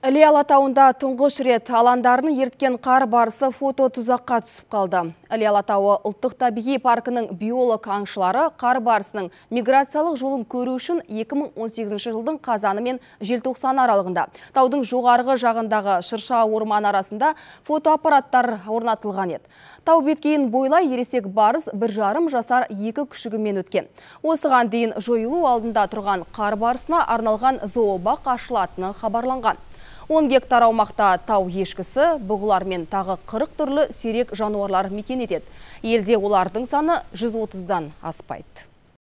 Іле Алатауында тұңғыш рет аландарын ерткен қар барысы фото тұзаққа түсіп қалды. Іле Алатауы ұлттық табиғи паркінің биолог аңшылары қар барысының миграциялық жолын көру үшін 2018 жылдың қазаны мен желтоқсан аралығында таудың жоғарғы жағындағы шырша орман арасында фотоаппараттар орнатылған еді. Тау беткейін бойлай ересек барыс бір жарым жасар екі күшігімен өткен. Осыған дейін жойылу алдында тұрған қар барысына арналған зообақ ашылатыны хабарланған. 10 гектар аумақта тау ешкісі, бұғылар мен тағы 40 түрлі сирек жануарлар мекен етеді. Елде олардың саны 130-дан аспайды.